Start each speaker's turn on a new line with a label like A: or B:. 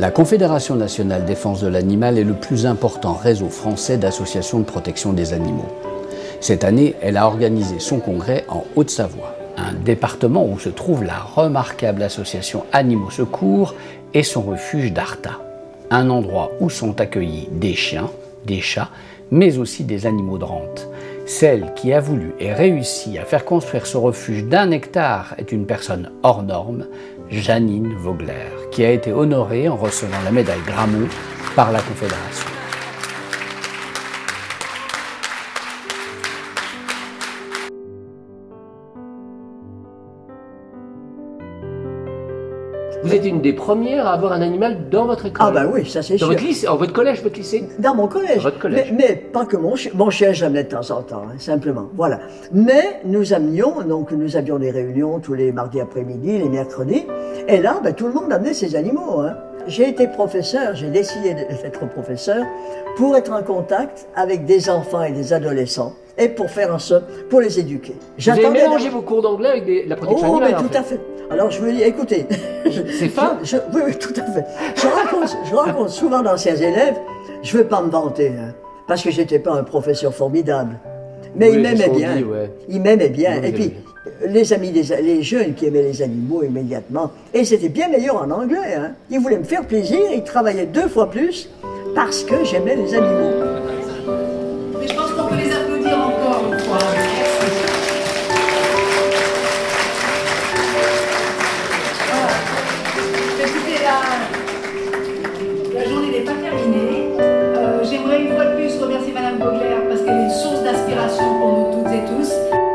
A: La Confédération nationale défense de l'animal est le plus important réseau français d'associations de protection des animaux. Cette année, elle a organisé son congrès en Haute-Savoie, un département où se trouve la remarquable association Animaux Secours et son refuge d'Arta, un endroit où sont accueillis des chiens, des chats, mais aussi des animaux de rente. Celle qui a voulu et réussi à faire construire ce refuge d'un hectare est une personne hors norme, Janine Vogler, qui a été honorée en recevant la médaille Grammont par la Confédération.
B: Vous êtes une des premières à avoir un animal dans votre école.
C: Ah bah oui, ça c'est
B: Dans
C: sûr.
B: votre lycée, en votre collège, votre lycée
C: Dans mon collège.
B: Votre collège.
C: Mais, mais pas que mon chien. Mon chien, je l'amenais de temps en temps, hein, simplement. Voilà. Mais nous amenions, donc nous avions des réunions tous les mardis après-midi, les mercredis. Et là, ben, tout le monde amenait ses animaux. Hein. J'ai été professeur, j'ai décidé d'être professeur pour être en contact avec des enfants et des adolescents et pour faire en sorte, pour les éduquer.
B: Vous avez
C: J'attendais
B: mélangé vos cours d'anglais avec des- la protection
C: Oh,
B: animale.
C: mais
B: en
C: tout
B: fait.
C: à fait. Alors je veux dire, écoutez.
B: C'est
C: Je- je- Oui, oui, tout à fait. Je raconte, je raconte souvent d'anciens élèves, je ne veux pas me vanter, hein, parce que j'étais pas un professeur formidable. Mais
B: Oui,
C: il m'aimait bien.
B: dit, ouais.
C: Il m'aimait bien. Et puis, les amis, des, les jeunes qui aimaient les animaux immédiatement, et c'était bien meilleur en anglais. Hein. Ils voulaient me faire plaisir, ils travaillaient deux fois plus parce que j'aimais les animaux. abertos.